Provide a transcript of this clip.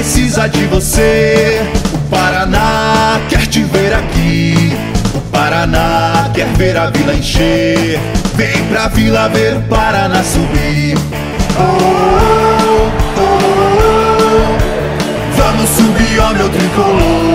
precisa de você. O Paraná quer te ver aqui. O Paraná quer ver a vila encher. Vem pra vila ver o Paraná subir. Oh, oh, oh. Subi ao meu tricolor.